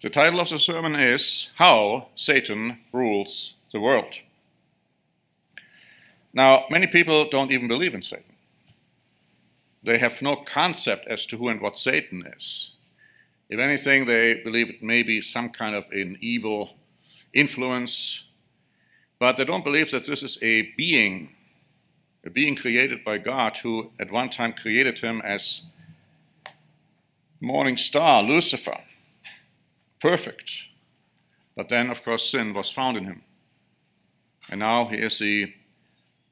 The title of the sermon is How Satan Rules the World. Now, many people don't even believe in Satan. They have no concept as to who and what Satan is. If anything, they believe it may be some kind of an evil influence, but they don't believe that this is a being, a being created by God who at one time created him as morning star, Lucifer, perfect. But then, of course, sin was found in him. And now he is the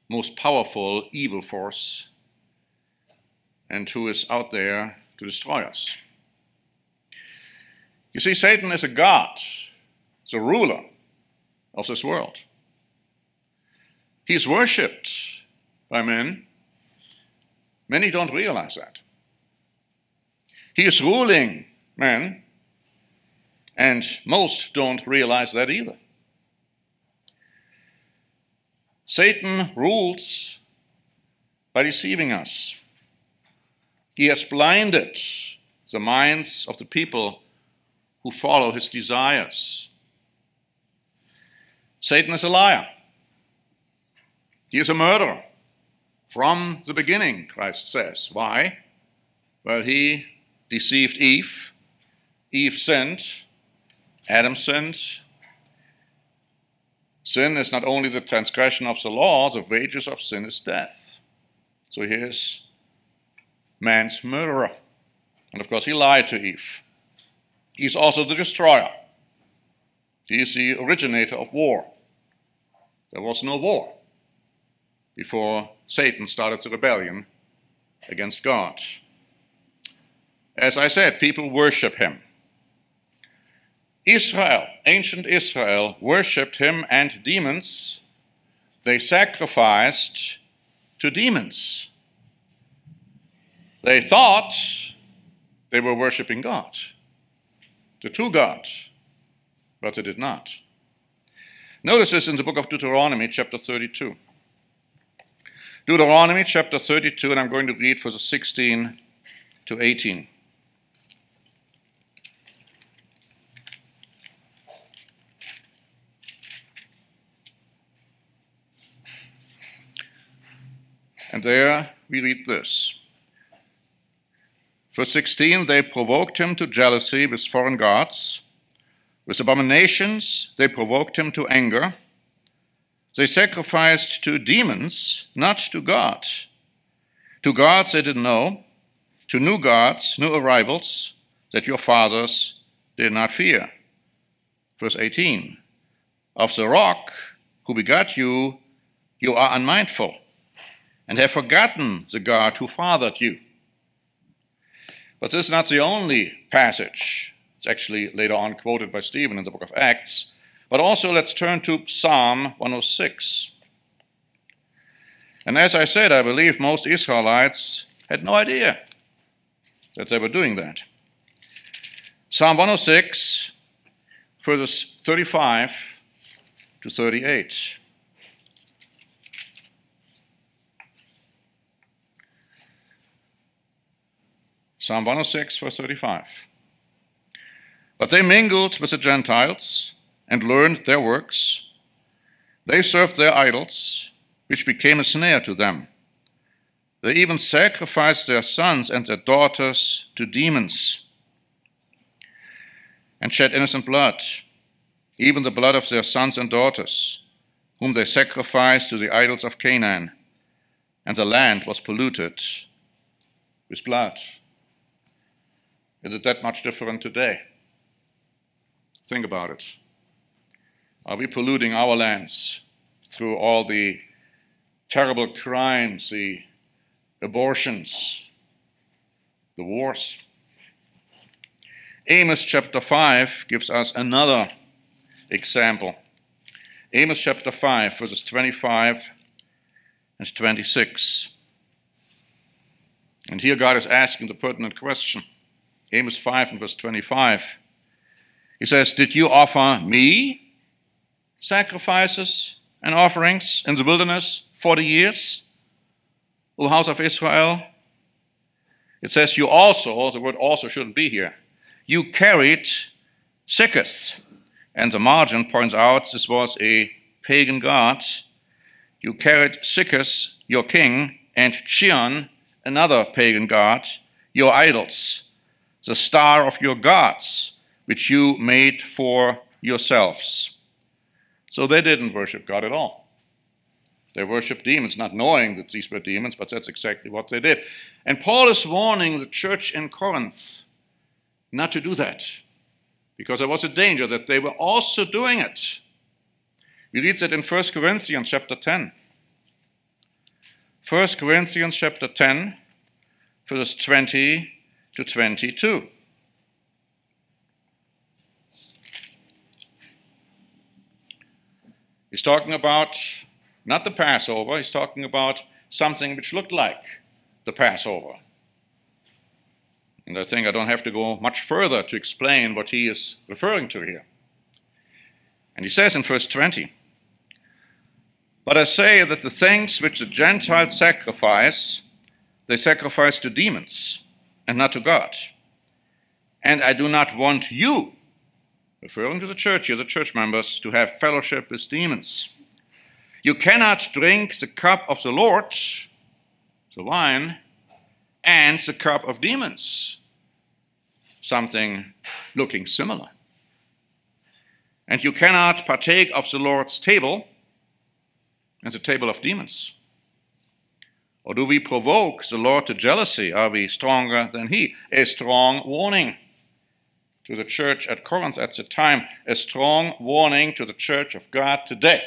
most powerful evil force and who is out there to destroy us. You see, Satan is a god, the ruler of this world. He is worshipped by men. Many don't realize that. He is ruling men, and most don't realize that either. Satan rules by deceiving us. He has blinded the minds of the people who follow his desires. Satan is a liar. He is a murderer. From the beginning, Christ says. Why? Well, he deceived Eve. Eve sinned. Adam sinned. Sin is not only the transgression of the law, the wages of sin is death. So here's man's murderer. And of course, he lied to Eve. He's also the destroyer. He is the originator of war. There was no war before Satan started the rebellion against God. As I said, people worship him. Israel, ancient Israel, worshipped him and demons. They sacrificed to demons. They thought they were worshiping God, the true God, but they did not. Notice this in the book of Deuteronomy, chapter 32. Deuteronomy, chapter 32, and I'm going to read verses 16 to 18. And there we read this. Verse 16 They provoked him to jealousy with foreign gods. With abominations, they provoked him to anger. They sacrificed to demons, not to God. To gods they didn't know, to new gods, new arrivals that your fathers did not fear. Verse 18 Of the rock who begot you, you are unmindful and have forgotten the God who fathered you. But this is not the only passage. It's actually later on quoted by Stephen in the book of Acts. But also, let's turn to Psalm 106. And as I said, I believe most Israelites had no idea that they were doing that. Psalm 106, verses 35 to 38. Psalm 106, verse 35. But they mingled with the Gentiles and learned their works. They served their idols, which became a snare to them. They even sacrificed their sons and their daughters to demons and shed innocent blood, even the blood of their sons and daughters, whom they sacrificed to the idols of Canaan, and the land was polluted with blood. Is it that much different today? Think about it. Are we polluting our lands through all the terrible crimes, the abortions, the wars? Amos chapter 5 gives us another example. Amos chapter 5, verses 25 and 26. And here God is asking the pertinent question. Amos 5 and verse 25. He says, Did you offer me sacrifices and offerings in the wilderness 40 years, O house of Israel? It says, You also, the word also shouldn't be here, you carried Sikkuth. And the margin points out this was a pagan god. You carried Sikkuth, your king, and Chiun, another pagan god, your idols, the star of your gods, which you made for yourselves. So they didn't worship God at all. They worshiped demons, not knowing that these were demons, but that's exactly what they did. And Paul is warning the church in Corinth not to do that, because there was a danger that they were also doing it. We read that in 1 Corinthians chapter 10. 1 Corinthians chapter 10, verses 20 to 22. He's talking about not the Passover, he's talking about something which looked like the Passover. And I think I don't have to go much further to explain what he is referring to here. And he says in verse 20, But I say that the things which the Gentiles sacrifice, they sacrifice to demons and not to God. And I do not want you, referring to the church here, the church members, to have fellowship with demons. You cannot drink the cup of the Lord, the wine, and the cup of demons, something looking similar. And you cannot partake of the Lord's table and the table of demons. Or do we provoke the Lord to jealousy? Are we stronger than He? A strong warning to the church at Corinth at the time, a strong warning to the church of God today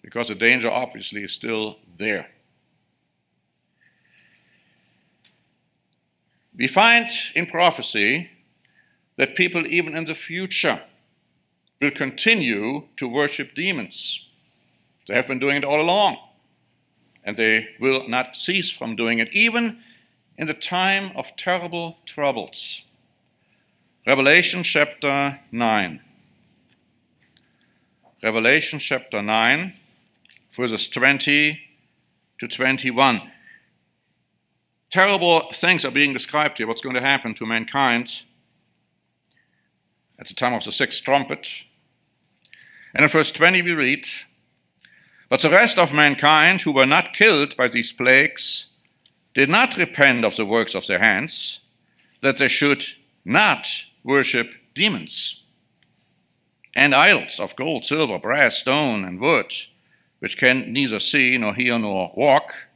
because the danger obviously is still there. We find in prophecy that people, even in the future, will continue to worship demons. They have been doing it all along, and they will not cease from doing it, even in the time of terrible troubles. Revelation chapter 9. Revelation chapter 9 verses 20 to 21. Terrible things are being described here, what's going to happen to mankind at the time of the sixth trumpet. And in verse 20 we read, But the rest of mankind who were not killed by these plagues did not repent of the works of their hands, that they should not worship demons and idols of gold, silver, brass, stone, and wood which can neither see nor hear nor walk,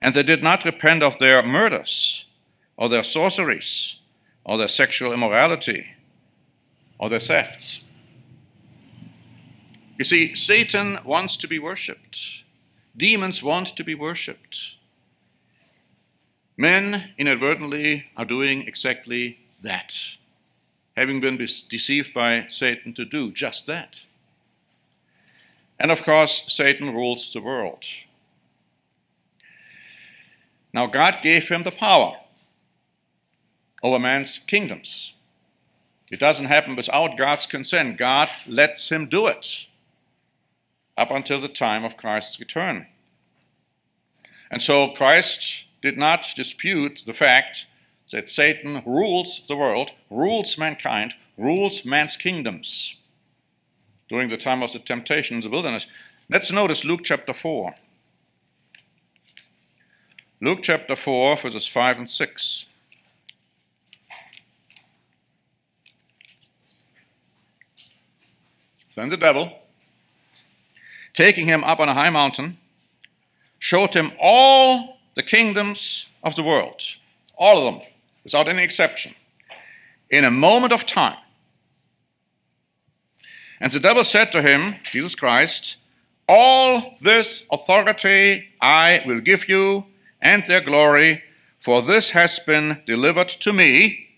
and they did not repent of their murders, or their sorceries, or their sexual immorality, or their thefts. You see, Satan wants to be worshipped. Demons want to be worshipped. Men inadvertently are doing exactly that, having been deceived by Satan to do just that. And of course, Satan rules the world. Now, God gave him the power over man's kingdoms. It doesn't happen without God's consent. God lets him do it up until the time of Christ's return. And so Christ did not dispute the fact that Satan rules the world, rules mankind, rules man's kingdoms during the time of the temptation in the wilderness. Let's notice Luke chapter 4. Luke chapter 4, verses 5 and 6. Then the devil, taking him up on a high mountain, showed him all the kingdoms of the world, all of them, without any exception, in a moment of time. And the devil said to him, Jesus Christ, All this authority I will give you and their glory, for this has been delivered to me,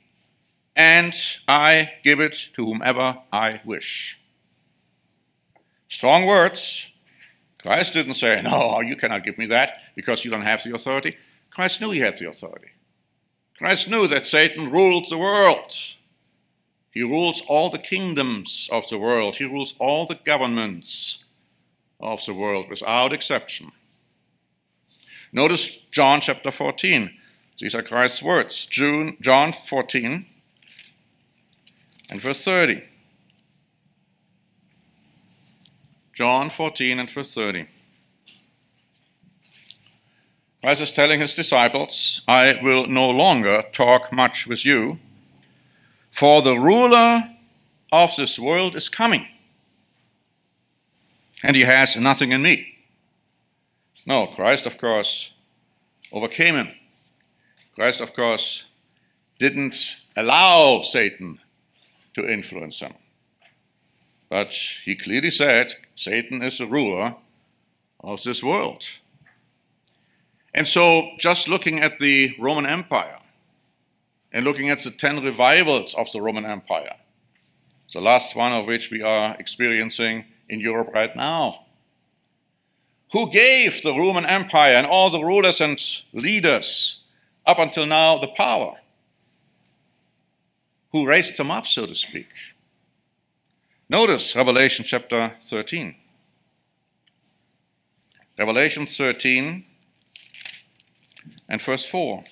and I give it to whomever I wish. Strong words. Christ didn't say, No, you cannot give me that because you don't have the authority. Christ knew he had the authority. Christ knew that Satan ruled the world. He rules all the kingdoms of the world. He rules all the governments of the world without exception. Notice John chapter 14. These are Christ's words. June, John 14, and verse 30. John 14 and verse 30. Christ is telling his disciples, I will no longer talk much with you, for the ruler of this world is coming, and he has nothing in me. No, Christ, of course, overcame him. Christ, of course, didn't allow Satan to influence him. But he clearly said Satan is the ruler of this world. And so, just looking at the Roman Empire and looking at the 10 revivals of the Roman Empire, the last one of which we are experiencing in Europe right now. Who gave the Roman Empire and all the rulers and leaders up until now the power? Who raised them up, so to speak? Notice Revelation chapter 13. Revelation 13 and verse 4.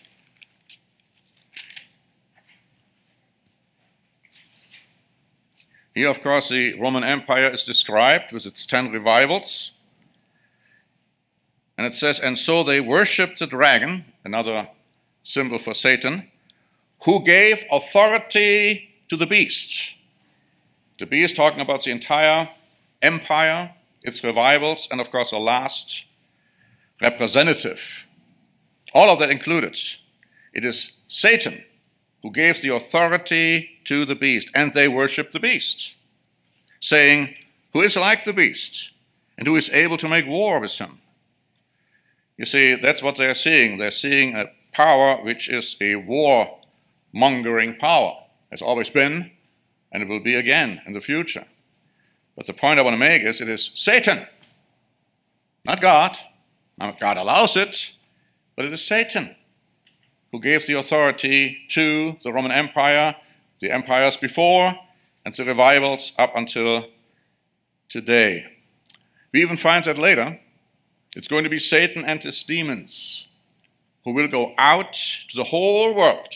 Here, of course, the Roman Empire is described with its ten revivals. And it says, And so they worshipped the dragon, another symbol for Satan, who gave authority to the beast the B is talking about the entire empire, its revivals, and of course, the last representative. All of that included. It is Satan who gave the authority to the beast, and they worship the beast, saying, Who is like the beast, and who is able to make war with him? You see, that's what they're seeing. They're seeing a power which is a war mongering power, has always been, and it will be again in the future. But the point I want to make is it is Satan, not God. God allows it, but it is Satan who gave the authority to the Roman Empire, the empires before, and the revivals up until today. We even find that later. It's going to be Satan and his demons who will go out to the whole world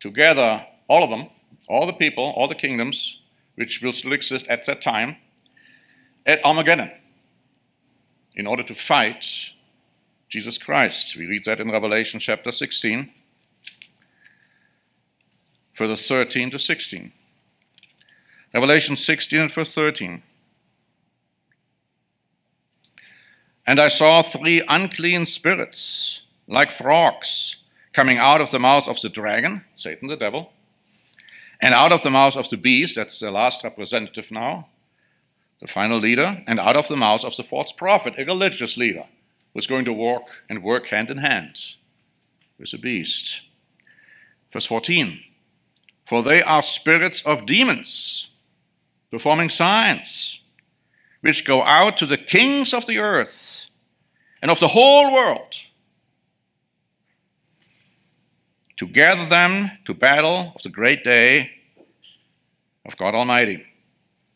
together, all of them, all the people, all the kingdoms, which will still exist at that time, at Armageddon in order to fight Jesus Christ. We read that in Revelation chapter 16, verse 13 to 16. Revelation 16 and verse 13. And I saw three unclean spirits, like frogs, coming out of the mouth of the dragon, Satan the devil, and out of the mouth of the beast, that's the last representative now, the final leader, and out of the mouth of the false prophet, a religious leader, who's going to walk and work hand in hand with the beast. Verse 14 For they are spirits of demons, performing signs, which go out to the kings of the earth and of the whole world to gather them to battle of the great day of God Almighty.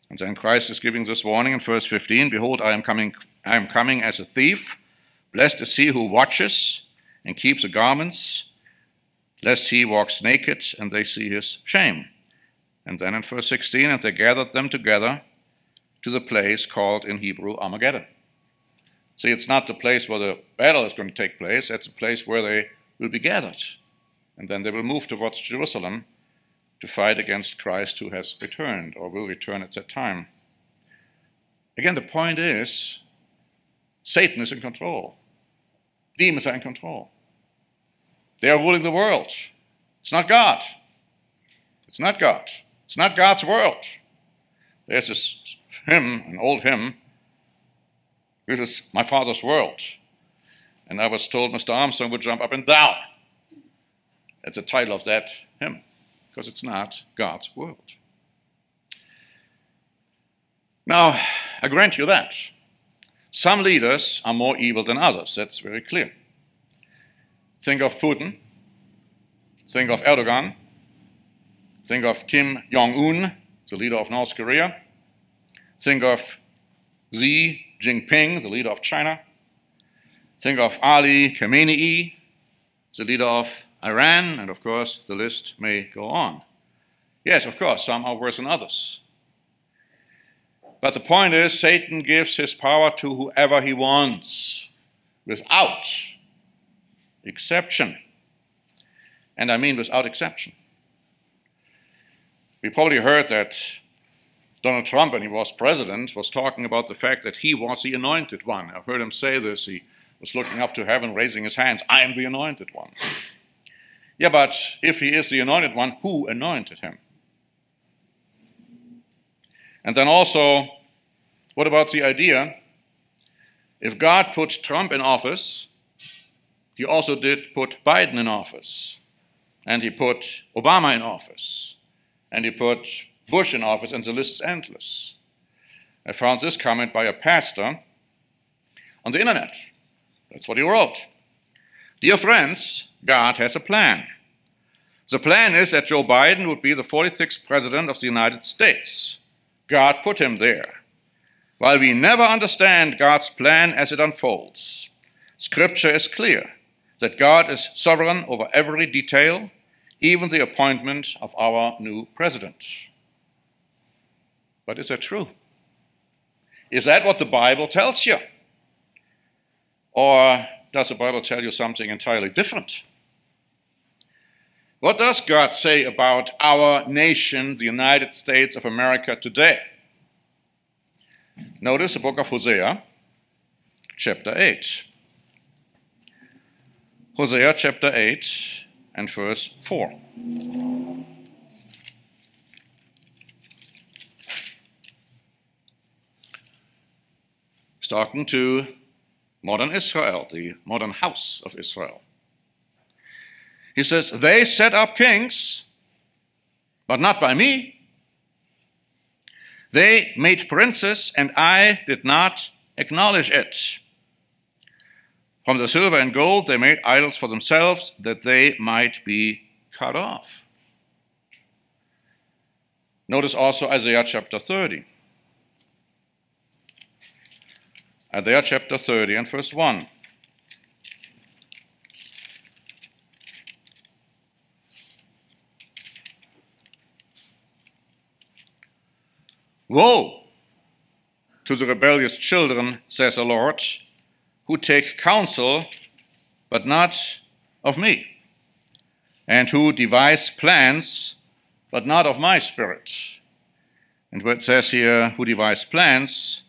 And then Christ is giving this warning in verse 15 Behold, I am coming, I am coming as a thief. Blessed is he who watches and keeps the garments, lest he walks naked and they see his shame. And then in verse 16, and they gathered them together to the place called in Hebrew Armageddon. See, it's not the place where the battle is going to take place, that's the place where they will be gathered and then they will move towards Jerusalem to fight against Christ who has returned or will return at that time. Again, the point is Satan is in control, demons are in control. They are ruling the world. It's not God. It's not God. It's not God's world. There's this hymn, an old hymn. This is my father's world. And I was told Mr. Armstrong would jump up and down that's the title of that hymn, because it's not God's world. Now, I grant you that. Some leaders are more evil than others, that's very clear. Think of Putin, think of Erdogan, think of Kim Jong un, the leader of North Korea, think of Xi Jinping, the leader of China, think of Ali Khamenei, the leader of Iran, and of course, the list may go on. Yes, of course, some are worse than others. But the point is, Satan gives his power to whoever he wants without exception. And I mean without exception. We probably heard that Donald Trump, when he was president, was talking about the fact that he was the anointed one. I heard him say this. He was looking up to heaven, raising his hands. I am the anointed one. Yeah, but if he is the anointed one, who anointed him? And then also, what about the idea if God put Trump in office, he also did put Biden in office, and he put Obama in office, and he put Bush in office, and the list is endless. I found this comment by a pastor on the internet. That's what he wrote. Dear friends, God has a plan. The plan is that Joe Biden would be the 46th President of the United States. God put him there. While we never understand God's plan as it unfolds, Scripture is clear that God is sovereign over every detail, even the appointment of our new president. But is that true? Is that what the Bible tells you? Or does the Bible tell you something entirely different? What does God say about our nation, the United States of America today? Notice the book of Hosea, chapter 8. Hosea chapter 8 and verse 4. He's talking to modern Israel, the modern house of Israel. He says, They set up kings, but not by me. They made princes, and I did not acknowledge it. From the silver and gold they made idols for themselves, that they might be cut off. Notice also Isaiah chapter 30. Isaiah chapter 30 and verse 1. Woe to the rebellious children, says the Lord, who take counsel, but not of me, and who devise plans, but not of my spirit. And what it says here, who devise plans,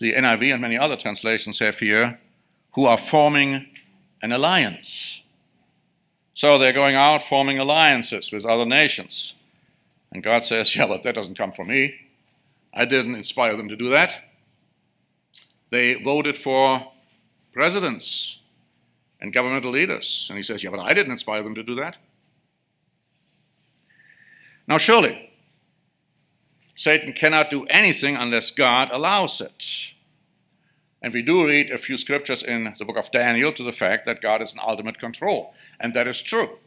the NIV and many other translations have here, who are forming an alliance. So they're going out forming alliances with other nations. And God says, Yeah, but that doesn't come from me. I didn't inspire them to do that. They voted for presidents and governmental leaders. And he says, Yeah, but I didn't inspire them to do that. Now, surely, Satan cannot do anything unless God allows it. And we do read a few scriptures in the book of Daniel to the fact that God is in ultimate control. And that is true.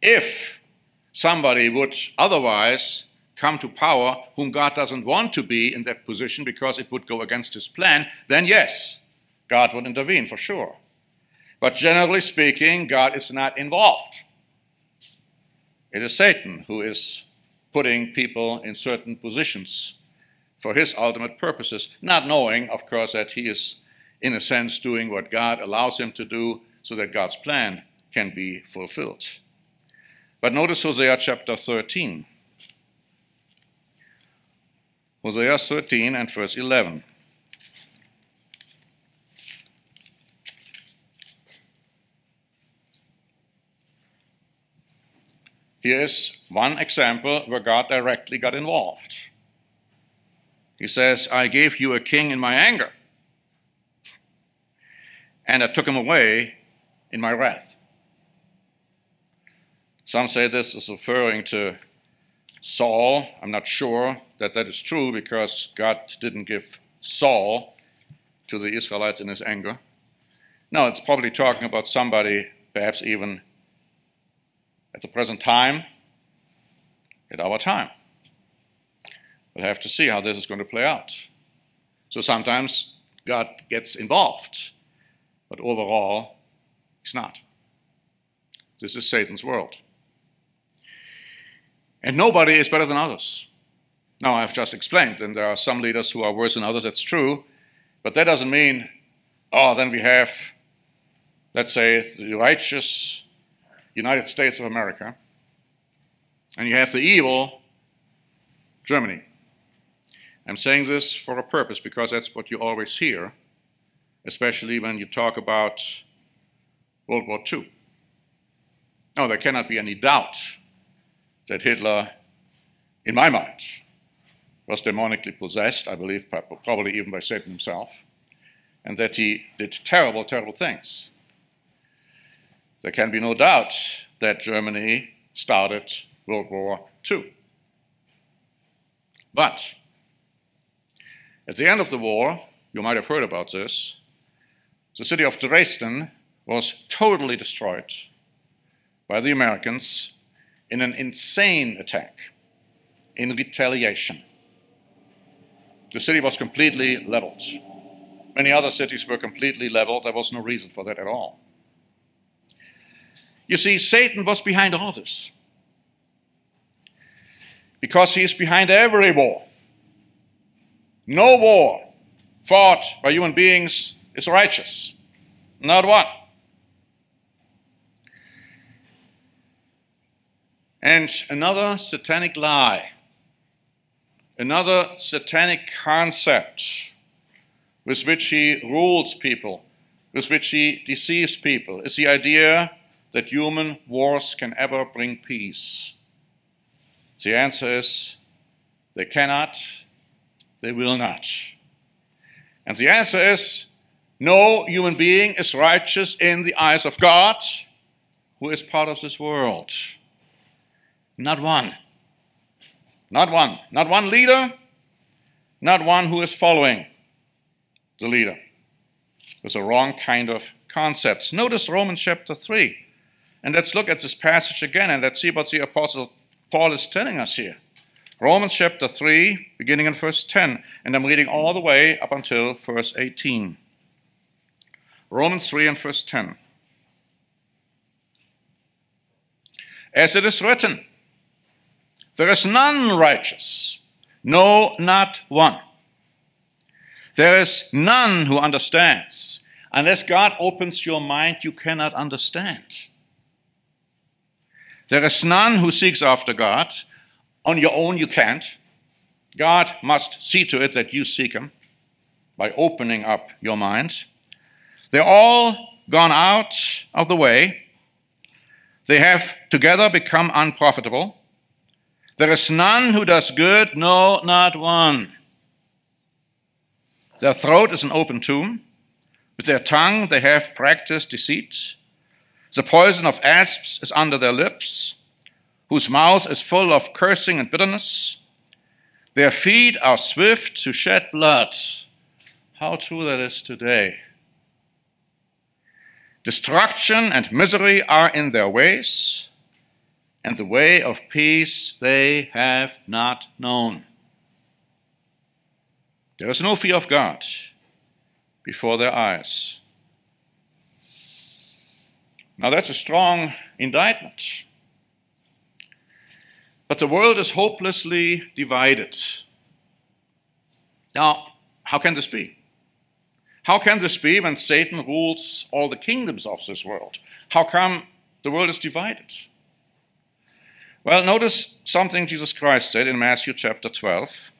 If somebody would otherwise come to power whom God doesn't want to be in that position because it would go against his plan, then yes, God would intervene for sure. But generally speaking, God is not involved. It is Satan who is putting people in certain positions for his ultimate purposes, not knowing, of course, that he is, in a sense, doing what God allows him to do so that God's plan can be fulfilled. But notice Hosea chapter 13. Hosea 13 and verse 11. Here is one example where God directly got involved. He says, I gave you a king in my anger, and I took him away in my wrath. Some say this is referring to Saul. I'm not sure that that is true because God didn't give Saul to the Israelites in his anger. No, it's probably talking about somebody, perhaps even at the present time, at our time. We'll have to see how this is going to play out. So sometimes God gets involved, but overall, He's not. This is Satan's world. And nobody is better than others. Now, I've just explained, and there are some leaders who are worse than others, that's true, but that doesn't mean, oh, then we have, let's say, the righteous United States of America, and you have the evil Germany. I'm saying this for a purpose because that's what you always hear, especially when you talk about World War II. No, there cannot be any doubt that Hitler, in my mind, was demonically possessed, I believe, probably even by Satan himself, and that he did terrible, terrible things. There can be no doubt that Germany started World War II. But at the end of the war, you might have heard about this, the city of Dresden was totally destroyed by the Americans in an insane attack, in retaliation. The city was completely leveled. Many other cities were completely leveled. There was no reason for that at all. You see, Satan was behind all this because he is behind every war. No war fought by human beings is righteous. Not one. And another satanic lie, another satanic concept with which he rules people, with which he deceives people, is the idea that human wars can ever bring peace. The answer is they cannot, they will not. And the answer is no human being is righteous in the eyes of God who is part of this world. Not one. Not one. Not one leader, not one who is following the leader. It's a wrong kind of concepts. Notice Romans chapter 3. And let's look at this passage again and let's see what the Apostle Paul is telling us here. Romans chapter 3, beginning in verse 10, and I'm reading all the way up until verse 18. Romans 3 and verse 10. As it is written, there is none righteous, no, not one. There is none who understands. Unless God opens your mind, you cannot understand. There is none who seeks after God. On your own, you can't. God must see to it that you seek Him by opening up your mind. They're all gone out of the way. They have together become unprofitable. There is none who does good, no, not one. Their throat is an open tomb. With their tongue they have practiced deceit. The poison of asps is under their lips, whose mouth is full of cursing and bitterness. Their feet are swift to shed blood. How true that is today. Destruction and misery are in their ways, and the way of peace they have not known. There is no fear of God before their eyes. Now, that's a strong indictment. But the world is hopelessly divided. Now, how can this be? How can this be when Satan rules all the kingdoms of this world? How come the world is divided? Well, notice something Jesus Christ said in Matthew chapter 12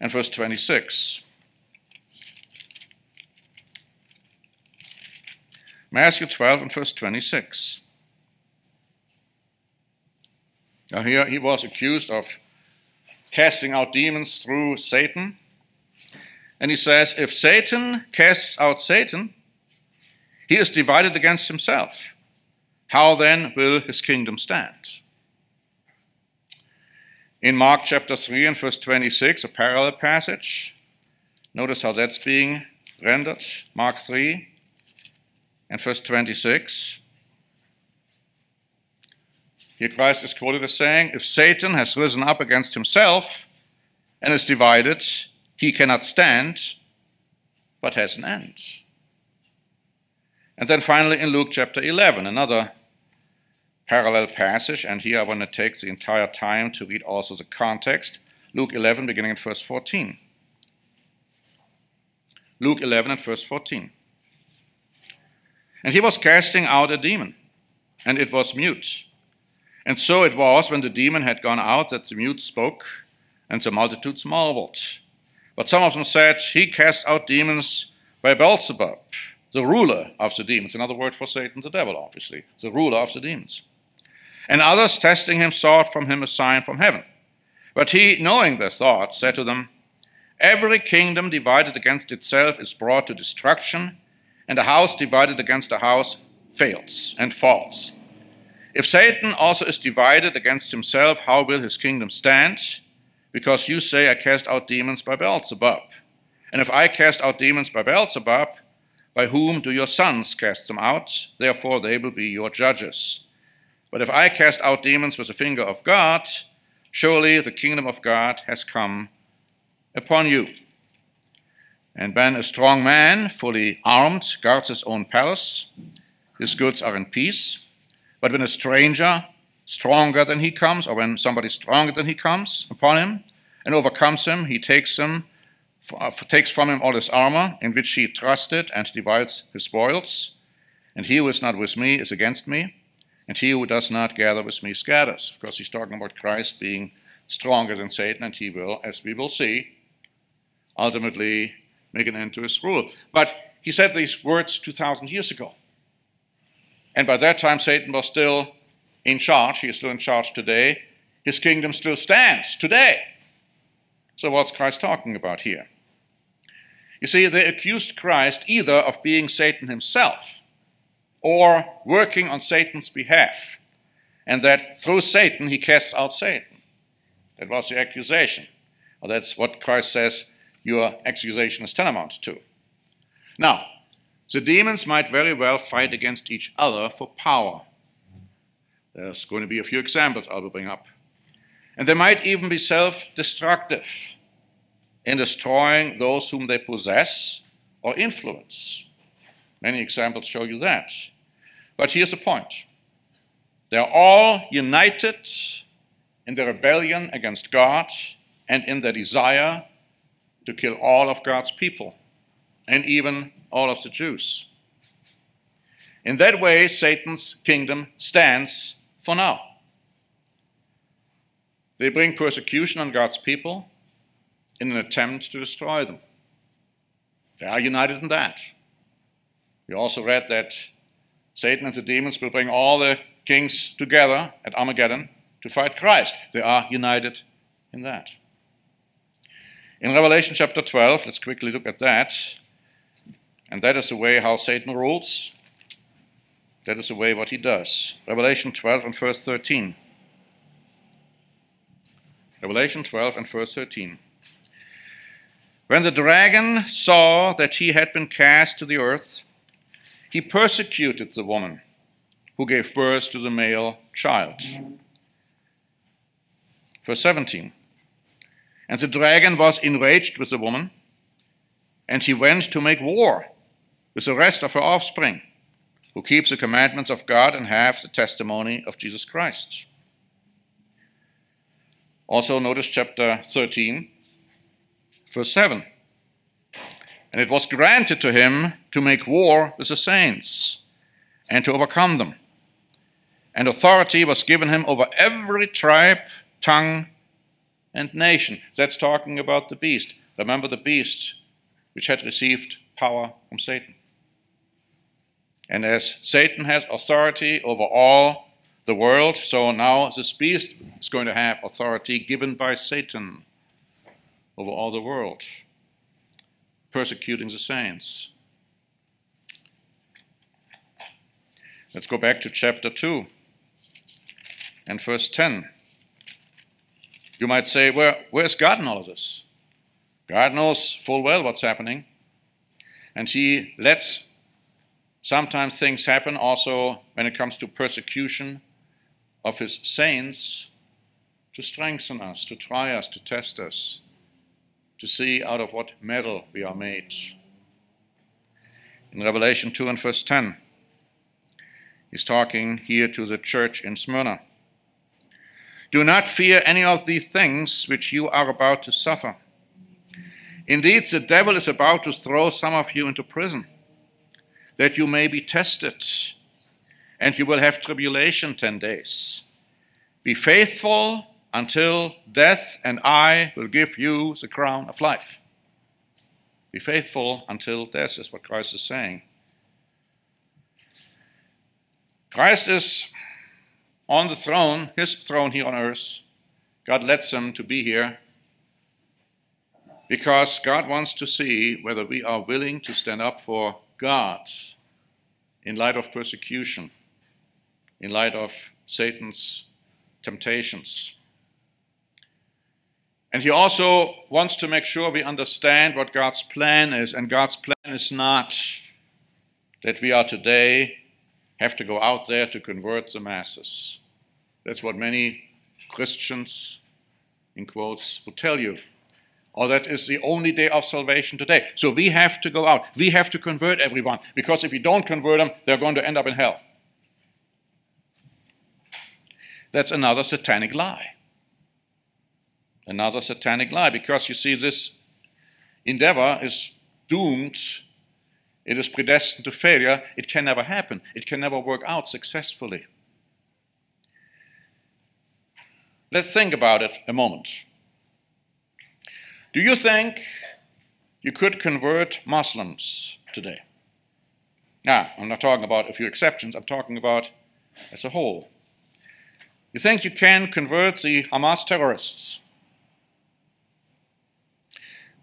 and verse 26. Matthew 12 and verse 26. Now, here he was accused of casting out demons through Satan. And he says, if Satan casts out Satan, he is divided against himself. How then will his kingdom stand? In Mark chapter 3 and verse 26, a parallel passage, notice how that's being rendered. Mark 3 and verse 26. Here Christ is quoted as saying, If Satan has risen up against himself and is divided, he cannot stand, but has an end. And then finally in Luke chapter 11, another parallel passage, and here I want to take the entire time to read also the context. Luke 11, beginning at verse 14. Luke 11 and verse 14. And he was casting out a demon, and it was mute. And so it was when the demon had gone out that the mute spoke, and the multitudes marveled. But some of them said, He cast out demons by Beelzebub, the ruler of the demons. Another word for Satan, the devil, obviously, the ruler of the demons. And others, testing him, sought from him a sign from heaven. But he, knowing their thoughts, said to them, Every kingdom divided against itself is brought to destruction, and a house divided against a house fails and falls. If Satan also is divided against himself, how will his kingdom stand? Because you say, I cast out demons by Beelzebub. And if I cast out demons by Beelzebub, by whom do your sons cast them out? Therefore they will be your judges. But if I cast out demons with the finger of God, surely the kingdom of God has come upon you. And when a strong man, fully armed, guards his own palace, his goods are in peace. But when a stranger, stronger than he comes, or when somebody stronger than he comes upon him and overcomes him, he takes him, uh, takes from him all his armor, in which he trusted, and divides his spoils. And he who is not with me is against me, and he who does not gather with me scatters. Of course, he's talking about Christ being stronger than Satan, and he will, as we will see, ultimately make an end to his rule. But he said these words 2,000 years ago. And by that time, Satan was still in charge. He is still in charge today. His kingdom still stands today. So, what's Christ talking about here? You see, they accused Christ either of being Satan himself or working on Satan's behalf, and that through Satan he casts out Satan. That was the accusation. Well, that's what Christ says your accusation is tantamount to. Now, the demons might very well fight against each other for power. There's going to be a few examples I will bring up. And they might even be self destructive in destroying those whom they possess or influence. Many examples show you that. But here's the point they're all united in their rebellion against God and in their desire to kill all of God's people and even all of the Jews. In that way, Satan's kingdom stands for now. They bring persecution on God's people in an attempt to destroy them. They are united in that. We also read that Satan and the demons will bring all the kings together at Armageddon to fight Christ. They are united in that. In Revelation chapter 12, let's quickly look at that. And that is the way how Satan rules. That is the way what he does. Revelation 12 and verse 13. Revelation 12 and verse 13. When the dragon saw that he had been cast to the earth, he persecuted the woman who gave birth to the male child. Verse 17. And the dragon was enraged with the woman, and he went to make war with the rest of her offspring, who keep the commandments of God and have the testimony of Jesus Christ. Also, notice chapter 13, verse 7. And it was granted to him to make war with the saints and to overcome them. And authority was given him over every tribe, tongue, and nation. That's talking about the beast. Remember the beast which had received power from Satan. And as Satan has authority over all the world, so now this beast is going to have authority given by Satan over all the world, persecuting the saints. Let's go back to chapter 2 and verse 10. You might say, Where, where's God in all of this? God knows full well what's happening. And He lets sometimes things happen also when it comes to persecution of His saints to strengthen us, to try us, to test us, to see out of what metal we are made. In Revelation 2 and verse 10, He's talking here to the church in Smyrna. Do not fear any of these things which you are about to suffer. Indeed, the devil is about to throw some of you into prison, that you may be tested, and you will have tribulation ten days. Be faithful until death, and I will give you the crown of life. Be faithful until death, is what Christ is saying. Christ is on the throne, his throne here on earth. God lets him to be here because God wants to see whether we are willing to stand up for God in light of persecution, in light of Satan's temptations. And he also wants to make sure we understand what God's plan is. And God's plan is not that we are today have to go out there to convert the masses. That's what many Christians, in quotes, will tell you. Or that is the only day of salvation today. So we have to go out. We have to convert everyone. Because if we don't convert them, they're going to end up in hell. That's another satanic lie. Another satanic lie. Because you see, this endeavor is doomed it is predestined to failure. It can never happen. It can never work out successfully. Let's think about it a moment. Do you think you could convert Muslims today? Now, I'm not talking about a few exceptions, I'm talking about as a whole. You think you can convert the Hamas terrorists?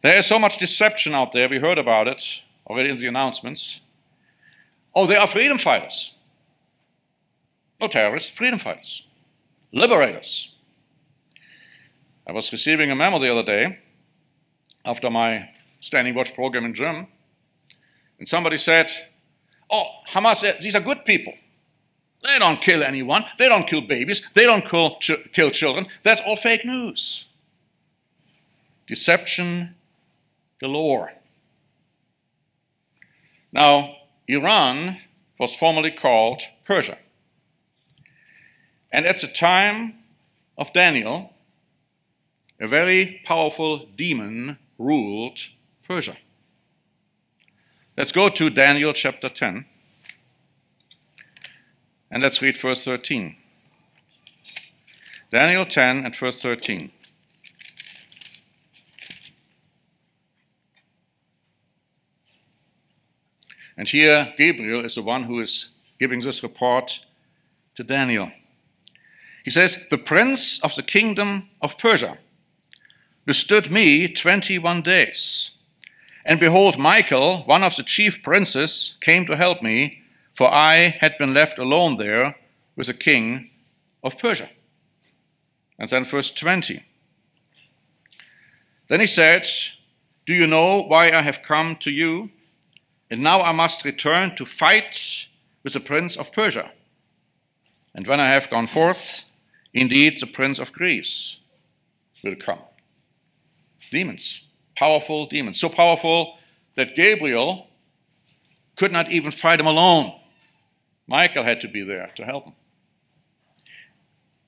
There is so much deception out there, we heard about it already in the announcements. Oh, they are freedom fighters. No terrorists, freedom fighters, liberators. I was receiving a memo the other day after my standing watch program in German, and somebody said, Oh, Hamas, eh, these are good people. They don't kill anyone. They don't kill babies. They don't kill, ch kill children. That's all fake news. Deception galore. Now, Iran was formerly called Persia. And at the time of Daniel, a very powerful demon ruled Persia. Let's go to Daniel chapter 10 and let's read verse 13. Daniel 10 and verse 13. And here, Gabriel is the one who is giving this report to Daniel. He says, The prince of the kingdom of Persia withstood me 21 days. And behold, Michael, one of the chief princes, came to help me, for I had been left alone there with the king of Persia. And then verse 20. Then he said, Do you know why I have come to you? And now I must return to fight with the prince of Persia. And when I have gone forth, indeed the prince of Greece will come. Demons, powerful demons, so powerful that Gabriel could not even fight him alone. Michael had to be there to help him.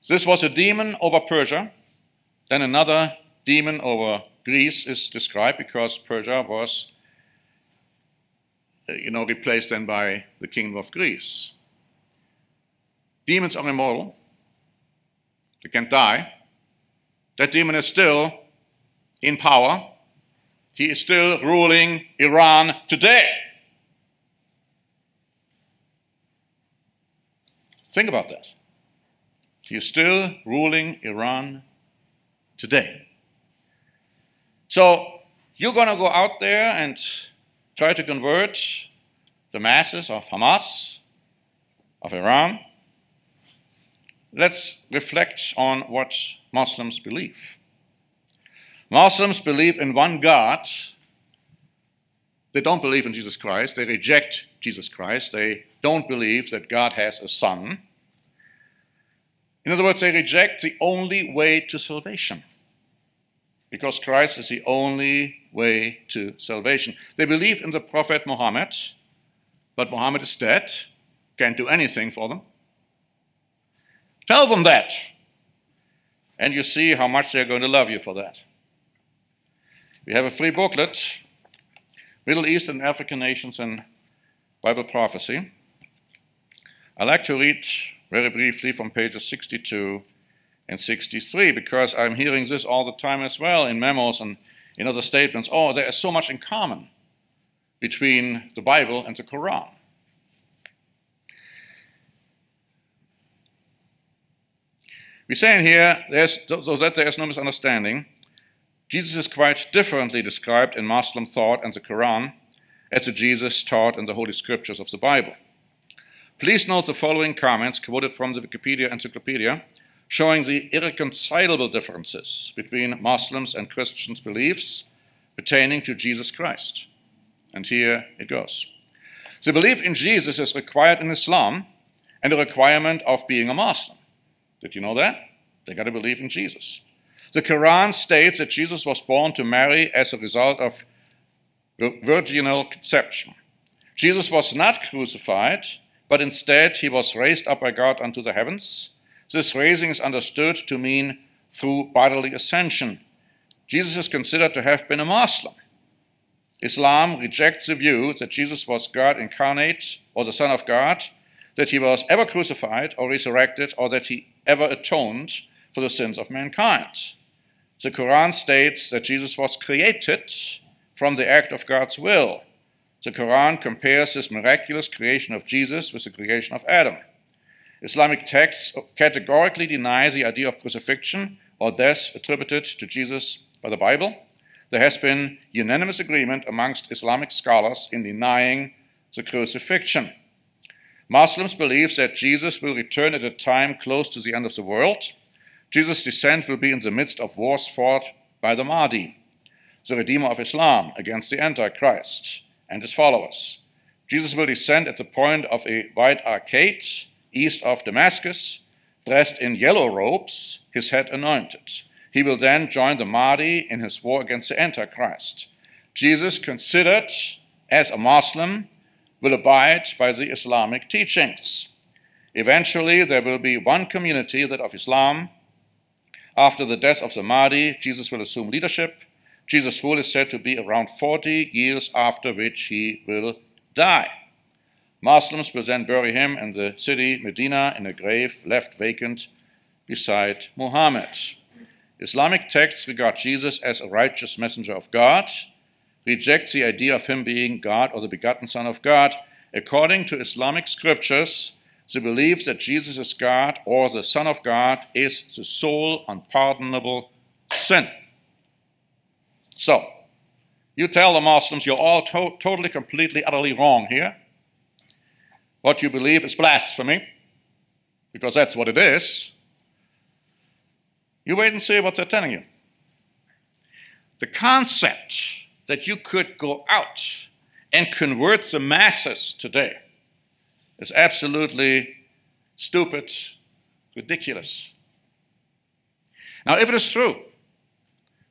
This was a demon over Persia. Then another demon over Greece is described because Persia was you know, replaced then by the kingdom of Greece. Demons are immortal. They can't die. That demon is still in power. He is still ruling Iran today. Think about that. He is still ruling Iran today. So you're going to go out there and try to convert the masses of Hamas, of Iran. Let's reflect on what Muslims believe. Muslims believe in one God. They don't believe in Jesus Christ. They reject Jesus Christ. They don't believe that God has a son. In other words, they reject the only way to salvation because Christ is the only way to salvation. They believe in the Prophet Muhammad, but Muhammad is dead. can't do anything for them. Tell them that. And you see how much they're going to love you for that. We have a free booklet Middle East and African Nations and Bible Prophecy. I like to read very briefly from pages 62 and 63 because I'm hearing this all the time as well in memos and in other statements. Oh, there is so much in common between the Bible and the Quran. We say in here, so that there is no misunderstanding, Jesus is quite differently described in Muslim thought and the Quran as the Jesus taught in the Holy Scriptures of the Bible. Please note the following comments quoted from the Wikipedia Encyclopedia showing the irreconcilable differences between Muslims and Christians' beliefs pertaining to Jesus Christ. And here it goes. The belief in Jesus is required in Islam and a requirement of being a Muslim. Did you know that? They got to believe in Jesus. The Quran states that Jesus was born to Mary as a result of virginal conception. Jesus was not crucified, but instead he was raised up by God unto the heavens. This raising is understood to mean through bodily ascension. Jesus is considered to have been a Muslim. Islam rejects the view that Jesus was God incarnate or the Son of God, that he was ever crucified or resurrected, or that he ever atoned for the sins of mankind. The Quran states that Jesus was created from the act of God's will. The Quran compares this miraculous creation of Jesus with the creation of Adam. Islamic texts categorically deny the idea of crucifixion or death attributed to Jesus by the Bible. There has been unanimous agreement amongst Islamic scholars in denying the crucifixion. Muslims believe that Jesus will return at a time close to the end of the world. Jesus' descent will be in the midst of wars fought by the Mahdi, the Redeemer of Islam, against the Antichrist and his followers. Jesus will descend at the point of a wide arcade east of Damascus, dressed in yellow robes, his head anointed. He will then join the Mahdi in his war against the Antichrist. Jesus, considered as a Muslim, will abide by the Islamic teachings. Eventually, there will be one community, that of Islam. After the death of the Mahdi, Jesus will assume leadership. Jesus' rule is said to be around 40 years after which he will die. Muslims will then bury him in the city Medina in a grave left vacant beside Muhammad. Islamic texts regard Jesus as a righteous messenger of God rejects the idea of him being God or the begotten Son of God. According to Islamic scriptures, the belief that Jesus is God or the Son of God is the sole unpardonable sin. So, you tell the Muslims you're all to- totally, completely, utterly wrong here. What you believe is blasphemy, because that's what it is. You wait and see what they're telling you. The concept that you could go out and convert the masses today is absolutely stupid, ridiculous. Now, if it is true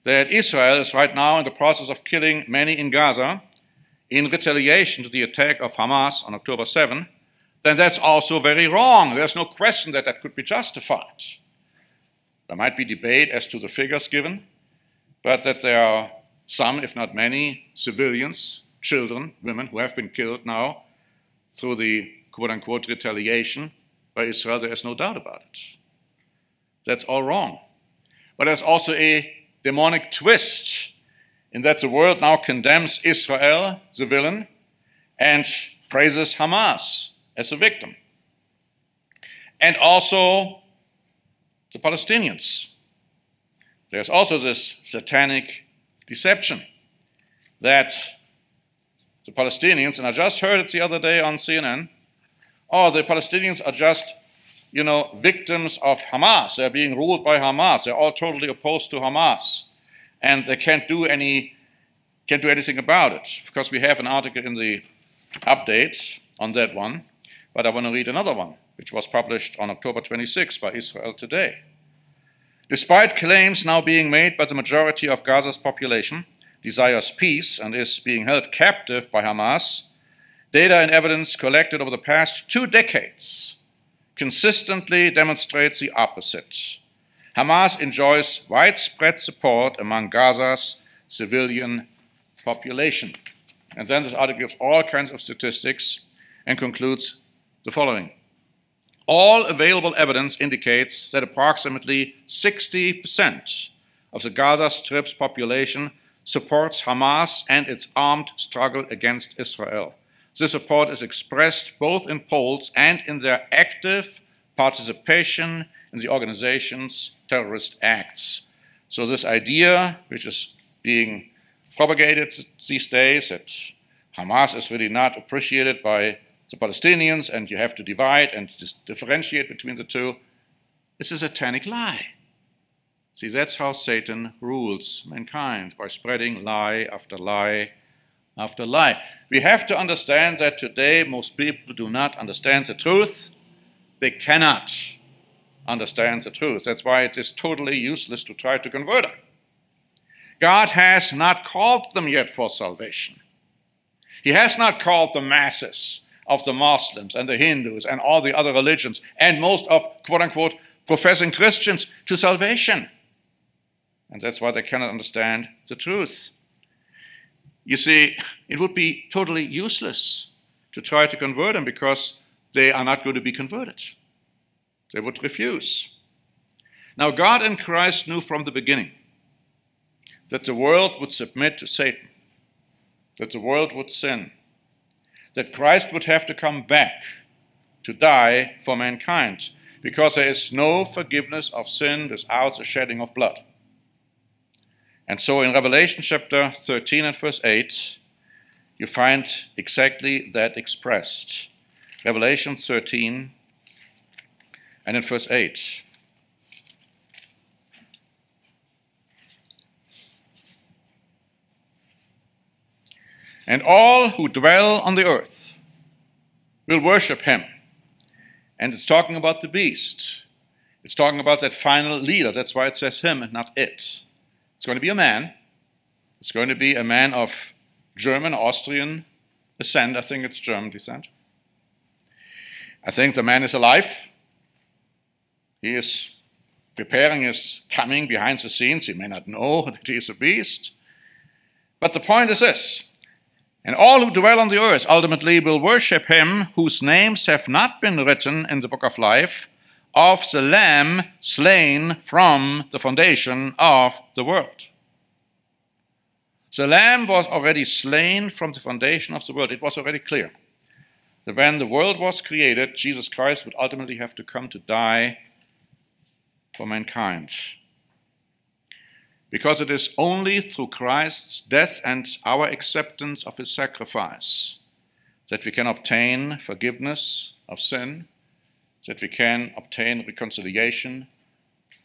that Israel is right now in the process of killing many in Gaza in retaliation to the attack of Hamas on October 7, then that's also very wrong. There's no question that that could be justified. There might be debate as to the figures given, but that there are some, if not many, civilians, children, women who have been killed now through the quote unquote retaliation by Israel, there is no doubt about it. That's all wrong. But there's also a demonic twist in that the world now condemns Israel, the villain, and praises Hamas as a victim. And also the Palestinians. There's also this satanic deception that the Palestinians, and I just heard it the other day on CNN, oh, the Palestinians are just, you know, victims of Hamas. They're being ruled by Hamas. They're all totally opposed to Hamas. And they can't do any can't do anything about it. Because we have an article in the updates on that one. But I want to read another one, which was published on October 26 by Israel Today. Despite claims now being made by the majority of Gaza's population, desires peace and is being held captive by Hamas, Data and evidence collected over the past two decades consistently demonstrates the opposite. Hamas enjoys widespread support among Gaza's civilian population. And then this article gives all kinds of statistics and concludes the following. All available evidence indicates that approximately 60% of the Gaza Strip's population supports Hamas and its armed struggle against Israel. This support is expressed both in polls and in their active participation in the organization's terrorist acts. So, this idea, which is being propagated these days, that Hamas is really not appreciated by the Palestinians and you have to divide and differentiate between the two, is a satanic lie. See, that's how Satan rules mankind by spreading lie after lie after lie. We have to understand that today most people do not understand the truth. They cannot understand the truth. That's why it is totally useless to try to convert them. God has not called them yet for salvation. He has not called the masses of the Muslims and the Hindus and all the other religions and most of quote unquote professing Christians to salvation. And that's why they cannot understand the truth. You see, it would be totally useless to try to convert them because they are not going to be converted. They would refuse. Now, God and Christ knew from the beginning that the world would submit to Satan, that the world would sin, that Christ would have to come back to die for mankind, because there is no forgiveness of sin without the shedding of blood. And so in Revelation chapter 13 and verse 8, you find exactly that expressed. Revelation 13 and in verse 8. And all who dwell on the earth will worship him. And it's talking about the beast. It's talking about that final leader. That's why it says him and not it. It's going to be a man. It's going to be a man of German, Austrian descent. I think it's German descent. I think the man is alive. He is preparing his coming behind the scenes. He may not know that he is a beast. But the point is this and all who dwell on the earth ultimately will worship him whose names have not been written in the book of life of the Lamb slain from the foundation of the world. The Lamb was already slain from the foundation of the world. It was already clear that when the world was created, Jesus Christ would ultimately have to come to die for mankind. Because it is only through Christ's death and our acceptance of his sacrifice that we can obtain forgiveness of sin that we can obtain reconciliation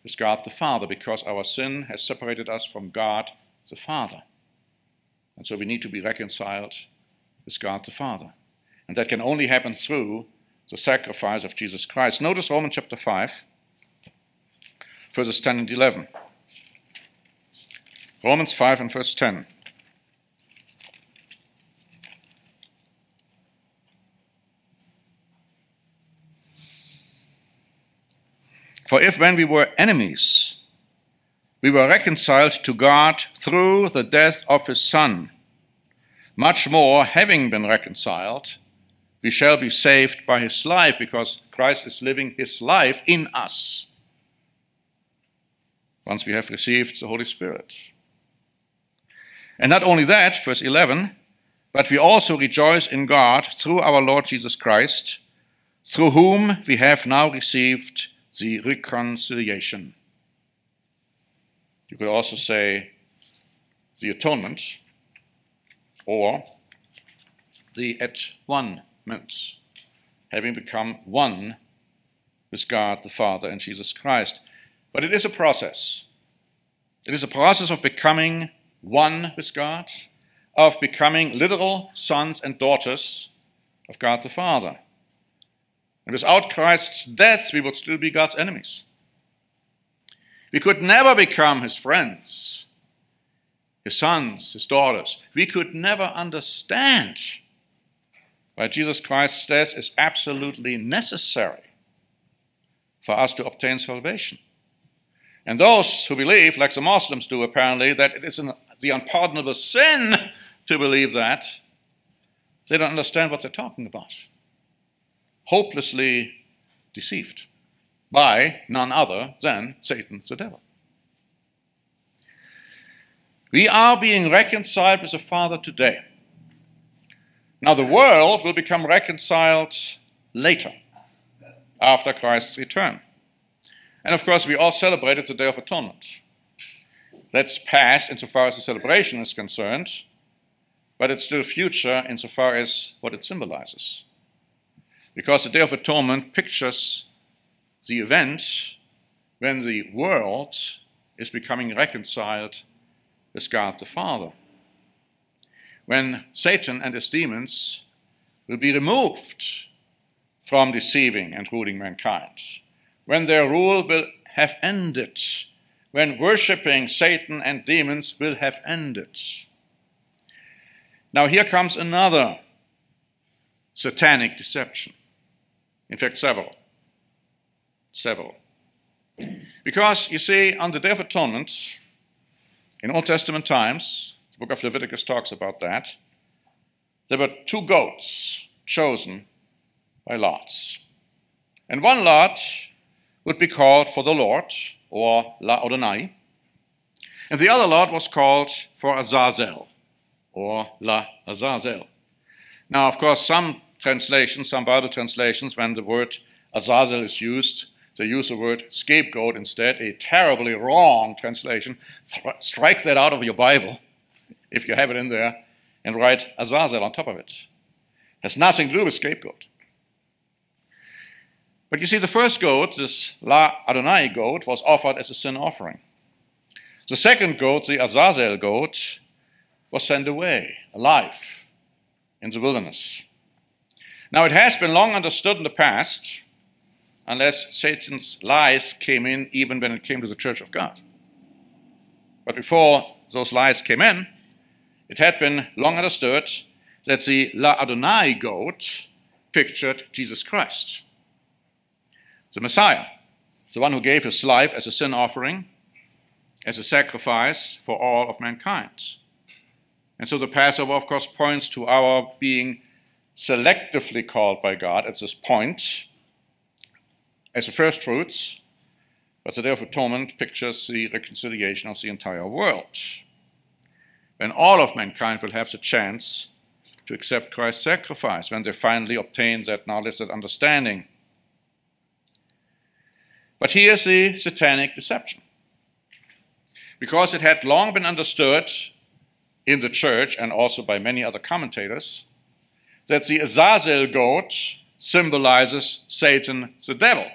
with God the Father because our sin has separated us from God the Father. And so we need to be reconciled with God the Father. And that can only happen through the sacrifice of Jesus Christ. Notice Romans chapter 5, verses 10 and 11. Romans 5 and verse 10. For if when we were enemies, we were reconciled to God through the death of his Son, much more, having been reconciled, we shall be saved by his life, because Christ is living his life in us once we have received the Holy Spirit. And not only that, verse 11, but we also rejoice in God through our Lord Jesus Christ, through whom we have now received the reconciliation. You could also say the atonement or the at one having become one with God the Father and Jesus Christ. But it is a process. It is a process of becoming one with God, of becoming literal sons and daughters of God the Father. And without Christ's death, we would still be God's enemies. We could never become his friends, his sons, his daughters. We could never understand by Jesus Christ's death is absolutely necessary for us to obtain salvation. And those who believe, like the Muslims do apparently, that it is an, the unpardonable sin to believe that, they don't understand what they're talking about. Hopelessly deceived by none other than Satan the devil. We are being reconciled with the Father today. Now, the world will become reconciled later, after Christ's return. And of course, we all celebrated the Day of Atonement. That's past insofar as the celebration is concerned, but it's still future insofar as what it symbolizes. Because the Day of Atonement pictures the event when the world is becoming reconciled with God the Father. When Satan and his demons will be removed from deceiving and ruling mankind. When their rule will have ended. When worshipping Satan and demons will have ended. Now, here comes another satanic deception. In fact, several. Several. Because, you see, on the Day of Atonement, in Old Testament times, the book of Leviticus talks about that, there were two goats chosen by lots. And one lot would be called for the Lord, or La Adonai, and the other lot was called for Azazel, or La Azazel. Now, of course, some translations, some Bible translations, when the word Azazel is used, they use the word scapegoat instead, a terribly wrong translation. Strike that out of your Bible, if you have it in there, and write Azazel on top of it. Has nothing to do with scapegoat. But you see, the first goat, this La Adonai goat, was offered as a sin offering. The second goat, the Azazel goat, was sent away alive in the wilderness. Now, it has been long understood in the past unless Satan's lies came in, even when it came to the church of God. But before those lies came in, it had been long understood that the La Adonai goat pictured Jesus Christ, the Messiah, the one who gave his life as a sin offering, as a sacrifice for all of mankind. And so the Passover, of course, points to our being selectively called by God at this point as the first fruits, but the Day of Atonement pictures the reconciliation of the entire world. When all of mankind will have the chance to accept Christ's sacrifice, when they finally obtain that knowledge, that understanding. But here's the satanic deception. Because it had long been understood in the church and also by many other commentators that the Azazel goat symbolizes Satan, the devil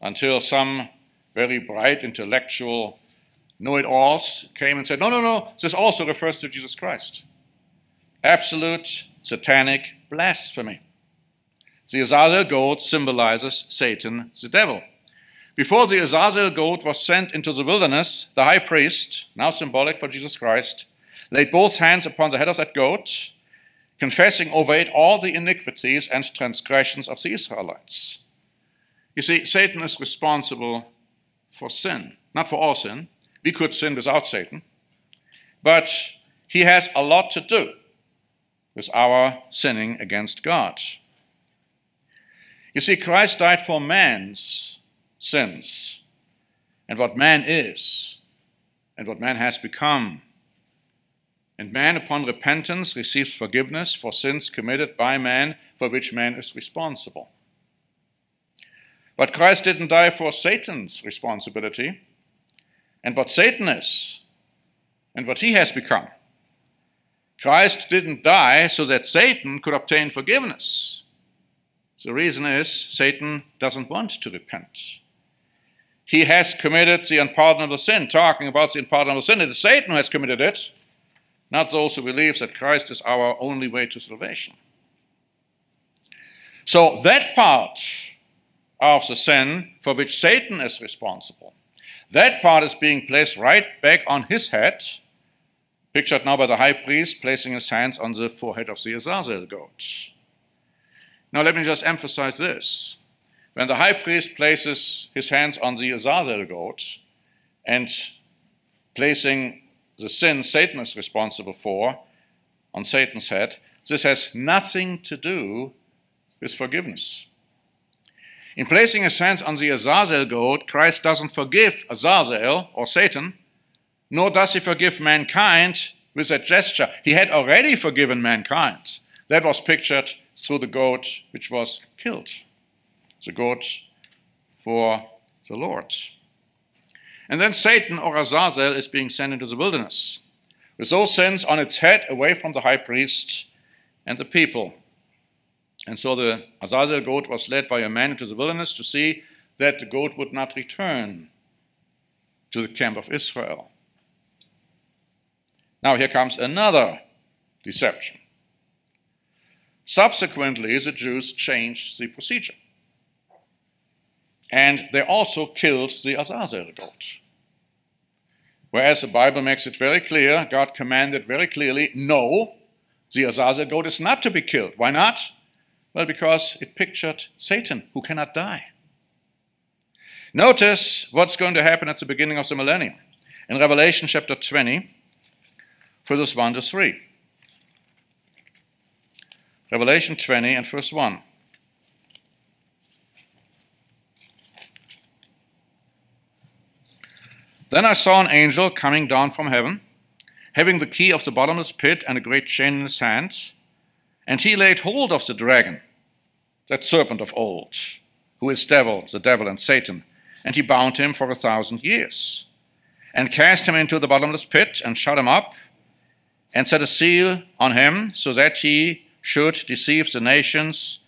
until some very bright intellectual know it alls came and said, no, no, no, this also refers to Jesus Christ. Absolute satanic blasphemy. The Azazel goat symbolizes Satan, the devil. Before the Azazel goat was sent into the wilderness, the high priest, now symbolic for Jesus Christ, laid both hands upon the head of that goat, confessing over it all the iniquities and transgressions of the Israelites. You see, Satan is responsible for sin, not for all sin. We could sin without Satan, but he has a lot to do with our sinning against God. You see, Christ died for man's sins and what man is and what man has become. And man, upon repentance, receives forgiveness for sins committed by man for which man is responsible. But Christ didn't die for Satan's responsibility and what Satan is and what he has become. Christ didn't die so that Satan could obtain forgiveness. The reason is Satan doesn't want to repent. He has committed the unpardonable sin. Talking about the unpardonable sin, it is Satan who has committed it, not those who believe that Christ is our only way to salvation. So that part of the sin for which Satan is responsible. That part is being placed right back on his head pictured now by the high priest placing his hands on the forehead of the Azazel goat. Now, let me just emphasize this. When the high priest places his hands on the Azazel goat and placing the sin Satan is responsible for on Satan's head, this has nothing to do with forgiveness. In placing his hands on the Azazel goat, Christ doesn't forgive Azazel or Satan, nor does he forgive mankind with that gesture. He had already forgiven mankind. That was pictured through the goat which was killed, the goat for the Lord. And then Satan or Azazel is being sent into the wilderness with those sins on its head away from the high priest and the people. And so the Azazel goat was led by a man into the wilderness to see that the goat would not return to the camp of Israel. Now, here comes another deception. Subsequently, the Jews changed the procedure. And they also killed the Azazel goat. Whereas the Bible makes it very clear, God commanded very clearly, no, the Azazel goat is not to be killed. Why not? Well, because it pictured Satan, who cannot die. Notice what's going to happen at the beginning of the millennium. In Revelation chapter 20, verses 1 to 3. Revelation 20 and verse 1. Then I saw an angel coming down from heaven, having the key of the bottomless pit and a great chain in his hands, And he laid hold of the dragon, that serpent of old, who is devil, the devil and Satan, and he bound him for a thousand years, and cast him into the bottomless pit, and shut him up and set a seal on him so that he should deceive the nations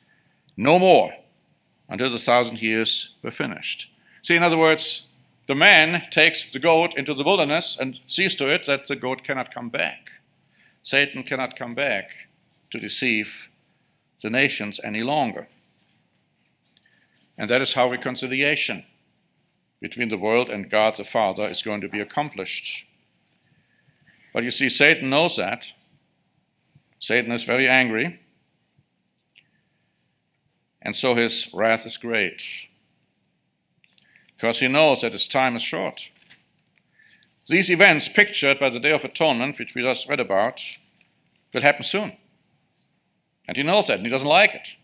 no more until the thousand years were finished. See, in other words, the man takes the goat into the wilderness and sees to it that the goat cannot come back. Satan cannot come back to deceive the nations any longer. And that is how reconciliation between the world and God the Father is going to be accomplished. But you see, Satan knows that. Satan is very angry. And so his wrath is great. Because he knows that his time is short. These events pictured by the Day of Atonement, which we just read about, will happen soon. And he knows that, and he doesn't like it.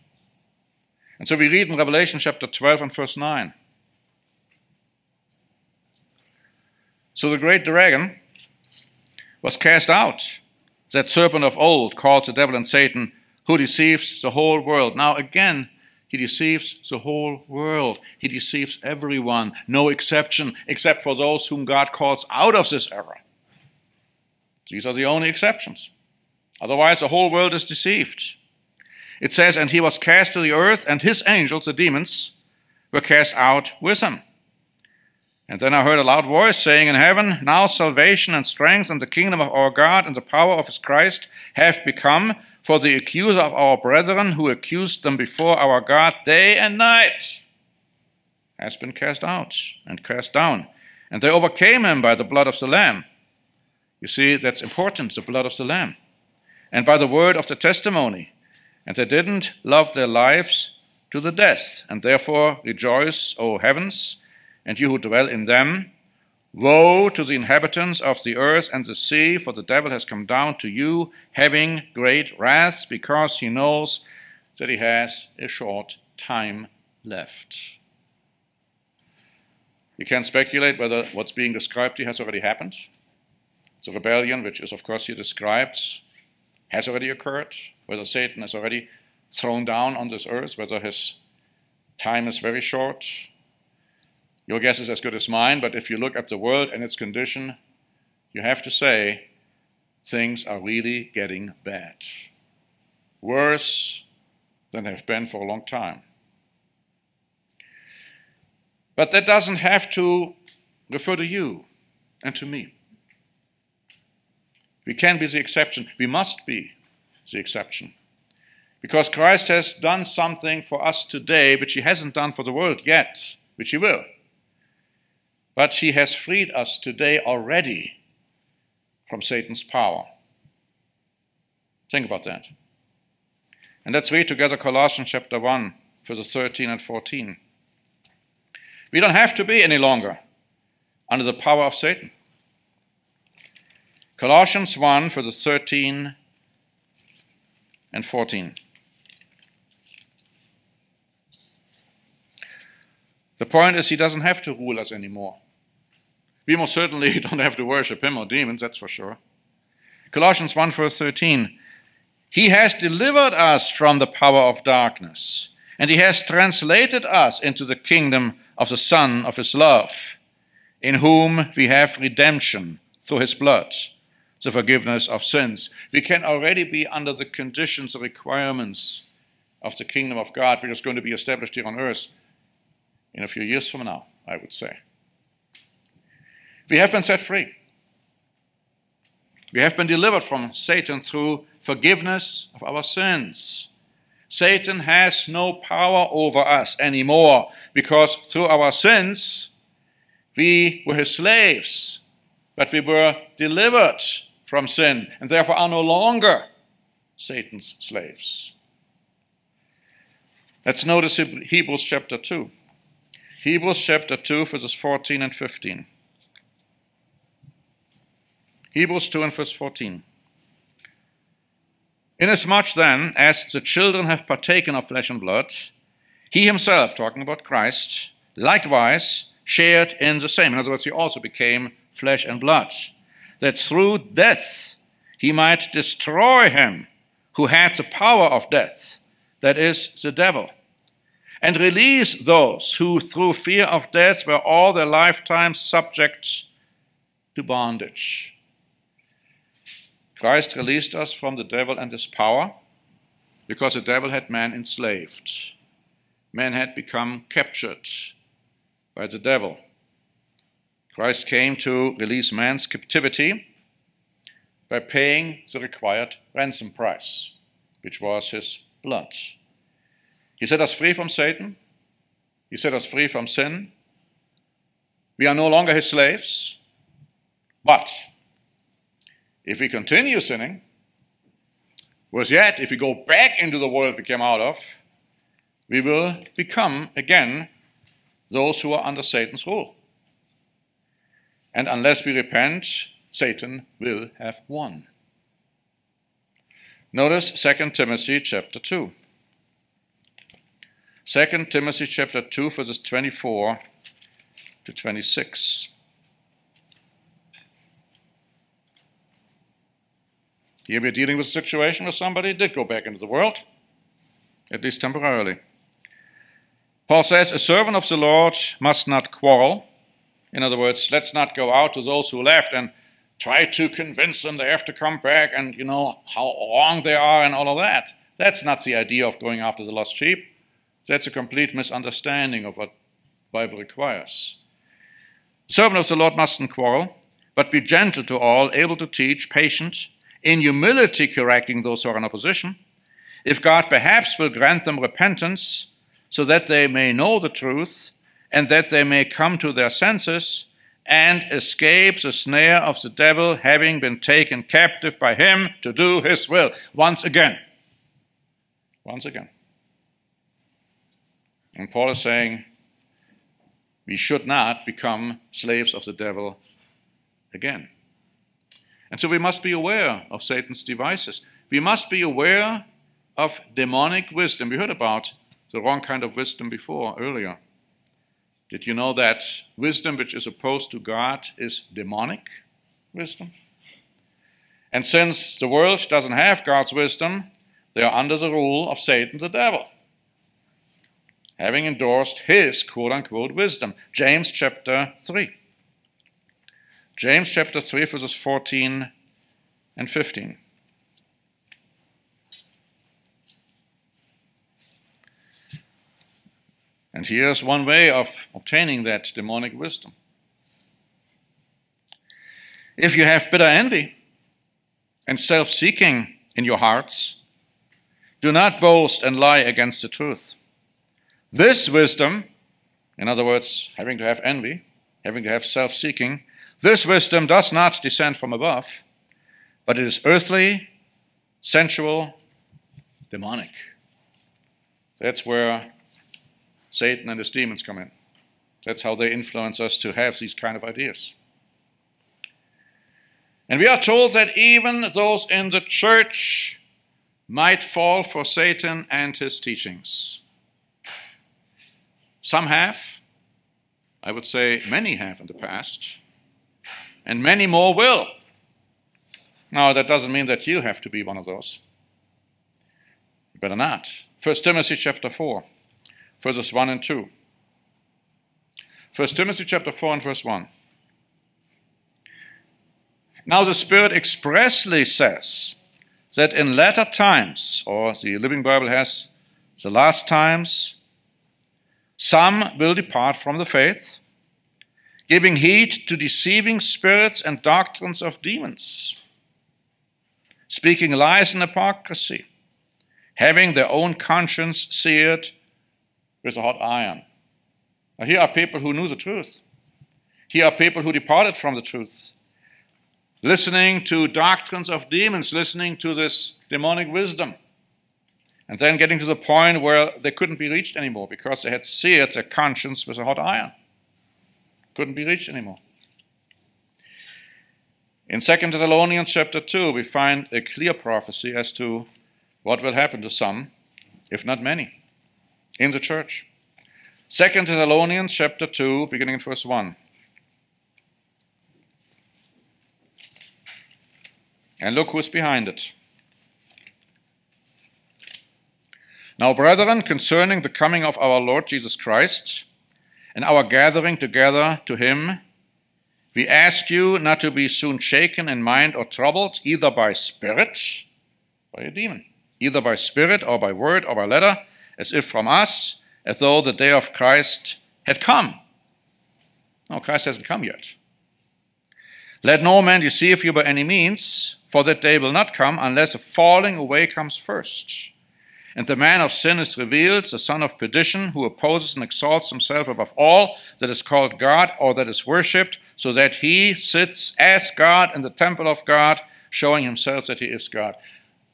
And so we read in Revelation chapter 12 and verse 9. So the great dragon was cast out, that serpent of old called the devil and Satan, who deceives the whole world. Now, again, he deceives the whole world. He deceives everyone, no exception, except for those whom God calls out of this error. These are the only exceptions. Otherwise, the whole world is deceived. It says, And he was cast to the earth, and his angels, the demons, were cast out with him. And then I heard a loud voice saying in heaven, Now salvation and strength and the kingdom of our God and the power of his Christ have become for the accuser of our brethren who accused them before our God day and night has been cast out and cast down. And they overcame him by the blood of the Lamb. You see, that's important, the blood of the Lamb. And by the word of the testimony. And they didn't love their lives to the death. And therefore rejoice, O heavens and you who dwell in them. Woe to the inhabitants of the earth and the sea, for the devil has come down to you, having great wrath, because he knows that he has a short time left. You can speculate whether what's being described here has already happened. The rebellion, which is of course here described, has already occurred, whether Satan is already thrown down on this earth, whether his time is very short, your guess is as good as mine, but if you look at the world and its condition, you have to say things are really getting bad. Worse than they've been for a long time. But that doesn't have to refer to you and to me. We can be the exception. We must be the exception. Because Christ has done something for us today which he hasn't done for the world yet, which he will. But he has freed us today already from Satan's power. Think about that. And let's read together Colossians chapter 1, verses 13 and 14. We don't have to be any longer under the power of Satan. Colossians 1, verses 13 and 14. The point is, he doesn't have to rule us anymore. We most certainly don't have to worship him or demons, that's for sure. Colossians 1, verse 13. He has delivered us from the power of darkness, and he has translated us into the kingdom of the Son of his love, in whom we have redemption through his blood, the forgiveness of sins. We can already be under the conditions, the requirements of the kingdom of God, which is going to be established here on earth in a few years from now, I would say. We have been set free. We have been delivered from Satan through forgiveness of our sins. Satan has no power over us anymore because through our sins we were his slaves, but we were delivered from sin and therefore are no longer Satan's slaves. Let's notice Hebrews chapter 2. Hebrews chapter 2, verses 14 and 15. Hebrews 2 and verse 14. Inasmuch then as the children have partaken of flesh and blood, he himself, talking about Christ, likewise shared in the same. In other words, he also became flesh and blood, that through death he might destroy him who had the power of death, that is, the devil, and release those who through fear of death were all their lifetime subject to bondage. Christ released us from the devil and his power because the devil had man enslaved. Man had become captured by the devil. Christ came to release man's captivity by paying the required ransom price, which was his blood. He set us free from Satan. He set us free from sin. We are no longer his slaves, but if we continue sinning, worse yet, if we go back into the world we came out of, we will become again those who are under Satan's rule. And unless we repent, Satan will have won. Notice 2 Timothy chapter 2. 2 Timothy chapter 2, verses 24 to 26. Here we're dealing with a situation where somebody did go back into the world, at least temporarily. Paul says, A servant of the Lord must not quarrel. In other words, let's not go out to those who left and try to convince them they have to come back and, you know, how wrong they are and all of that. That's not the idea of going after the lost sheep. That's a complete misunderstanding of what the Bible requires. The Servant of the Lord mustn't quarrel, but be gentle to all, able to teach, patient, in humility correcting those who are in opposition, if God perhaps will grant them repentance so that they may know the truth and that they may come to their senses and escape the snare of the devil, having been taken captive by him to do his will. Once again. Once again. And Paul is saying we should not become slaves of the devil again. And so we must be aware of Satan's devices. We must be aware of demonic wisdom. We heard about the wrong kind of wisdom before, earlier. Did you know that wisdom which is opposed to God is demonic wisdom? And since the world doesn't have God's wisdom, they are under the rule of Satan the devil, having endorsed his quote unquote wisdom. James chapter 3. James chapter 3, verses 14 and 15. And here's one way of obtaining that demonic wisdom. If you have bitter envy and self seeking in your hearts, do not boast and lie against the truth. This wisdom, in other words, having to have envy, having to have self seeking, this wisdom does not descend from above, but it is earthly, sensual, demonic. That's where Satan and his demons come in. That's how they influence us to have these kind of ideas. And we are told that even those in the church might fall for Satan and his teachings. Some have, I would say many have in the past, and many more will. Now, that doesn't mean that you have to be one of those. You better not. 1 Timothy chapter 4 verses 1 and 2. 1 Timothy chapter 4 and verse 1. Now the Spirit expressly says that in latter times, or the Living Bible has the last times, some will depart from the faith, giving heed to deceiving spirits and doctrines of demons, speaking lies and hypocrisy, having their own conscience seared with a hot iron. Now, here are people who knew the truth. Here are people who departed from the truth, listening to doctrines of demons, listening to this demonic wisdom, and then getting to the point where they couldn't be reached anymore because they had seared their conscience with a hot iron. Couldn't be reached anymore. In 2 Thessalonians chapter 2, we find a clear prophecy as to what will happen to some, if not many in the church. Second Thessalonians chapter 2, beginning in verse 1. And look who's behind it. Now, brethren, concerning the coming of our Lord Jesus Christ and our gathering together to him, we ask you not to be soon shaken in mind or troubled, either by spirit, by a demon, either by spirit or by word or by letter as if from us, as though the day of Christ had come. No, Christ hasn't come yet. Let no man deceive you by any means, for that day will not come unless a falling away comes first. And the man of sin is revealed, the son of perdition, who opposes and exalts himself above all that is called God or that is worshipped, so that he sits as God in the temple of God, showing himself that he is God.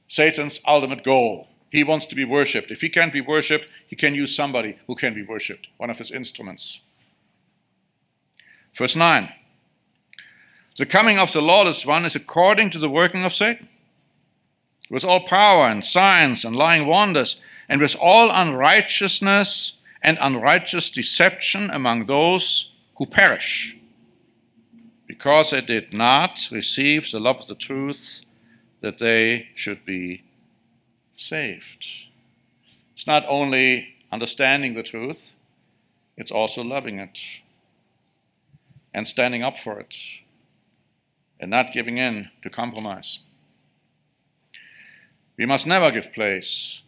Satan's ultimate goal he wants to be worshipped. If he can't be worshipped, he can use somebody who can be worshipped, one of his instruments. Verse 9 The coming of the lawless one is according to the working of Satan, with all power and signs and lying wonders, and with all unrighteousness and unrighteous deception among those who perish, because they did not receive the love of the truth that they should be saved. It's not only understanding the truth, it's also loving it and standing up for it and not giving in to compromise. We must never give place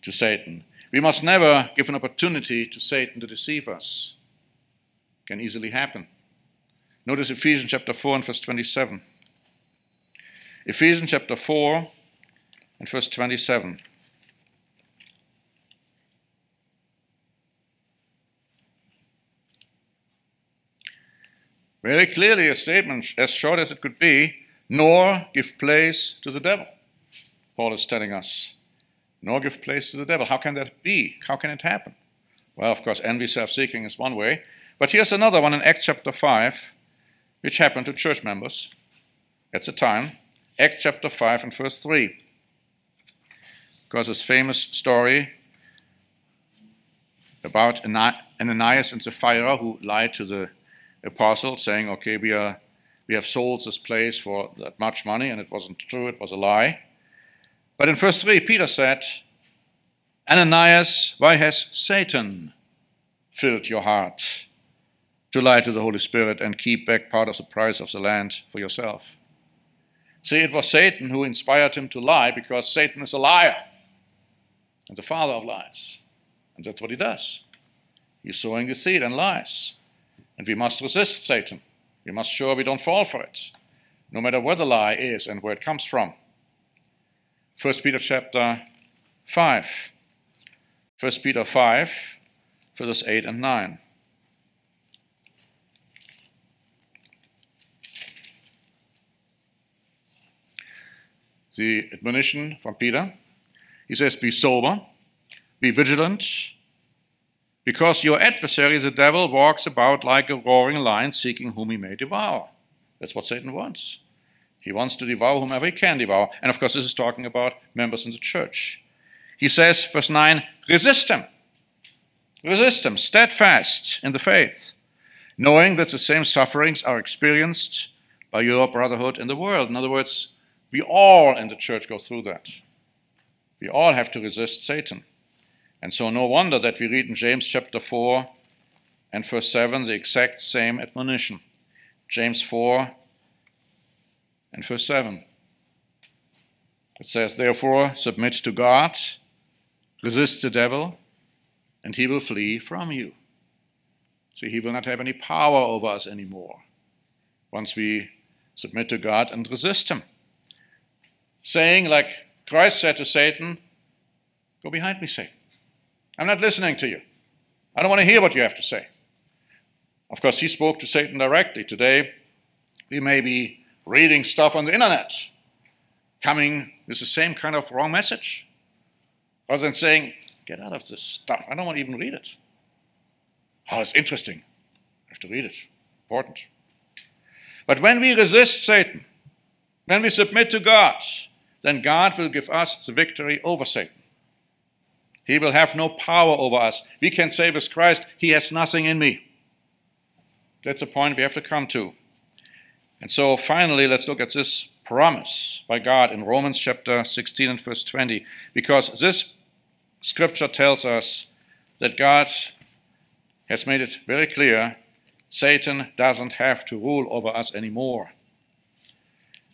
to Satan. We must never give an opportunity to Satan to deceive us. Can easily happen. Notice Ephesians chapter 4 and verse 27. Ephesians chapter 4 and verse 27. Very clearly, a statement as short as it could be, nor give place to the devil. Paul is telling us, nor give place to the devil. How can that be? How can it happen? Well, of course, envy, self seeking is one way. But here's another one in Acts chapter 5, which happened to church members at the time. Acts chapter 5 and verse 3 because this famous story about Ananias and Sapphira who lied to the apostles, saying, Okay, we, are, we have sold this place for that much money, and it wasn't true, it was a lie. But in verse 3, Peter said, Ananias, why has Satan filled your heart to lie to the Holy Spirit and keep back part of the price of the land for yourself? See, it was Satan who inspired him to lie because Satan is a liar and the father of lies. And that's what he does. He's sowing the seed and lies. And we must resist Satan. We must sure we don't fall for it, no matter where the lie is and where it comes from. 1 Peter chapter 5. 1 Peter 5, verses 8 and 9. the admonition from Peter. He says, Be sober, be vigilant, because your adversary, the devil, walks about like a roaring lion seeking whom he may devour. That's what Satan wants. He wants to devour whomever he can devour. And of course, this is talking about members in the church. He says, verse 9, resist him. Resist him, steadfast in the faith, knowing that the same sufferings are experienced by your brotherhood in the world. In other words, we all in the church go through that. We all have to resist Satan. And so, no wonder that we read in James chapter 4 and verse 7 the exact same admonition. James 4 and verse 7. It says, Therefore, submit to God, resist the devil, and he will flee from you. See, he will not have any power over us anymore once we submit to God and resist him. Saying, like Christ said to Satan, Go behind me, Satan. I'm not listening to you. I don't want to hear what you have to say. Of course, he spoke to Satan directly. Today, we may be reading stuff on the internet, coming with the same kind of wrong message. Rather than saying, get out of this stuff, I don't want to even read it. Oh, it's interesting. I have to read it. Important. But when we resist Satan, when we submit to God, then God will give us the victory over Satan. He will have no power over us. We can say with Christ, He has nothing in me. That's a point we have to come to. And so finally, let's look at this promise by God in Romans chapter 16 and verse 20, because this scripture tells us that God has made it very clear Satan doesn't have to rule over us anymore.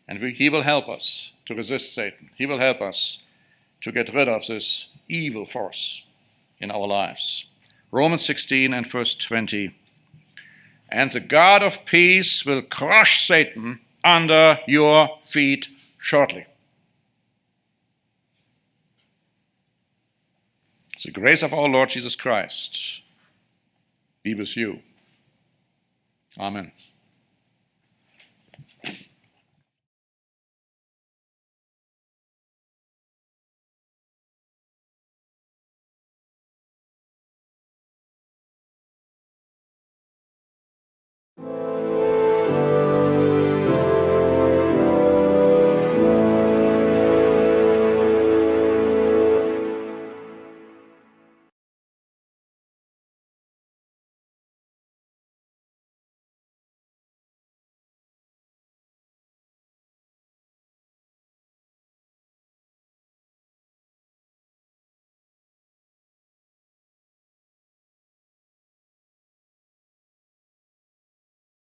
And we, he will help us to resist Satan. He will help us to get rid of this evil force in our lives. Romans 16 and verse 20 and the God of peace will crush Satan under your feet shortly. The grace of our Lord Jesus Christ be with you. Amen. Bye.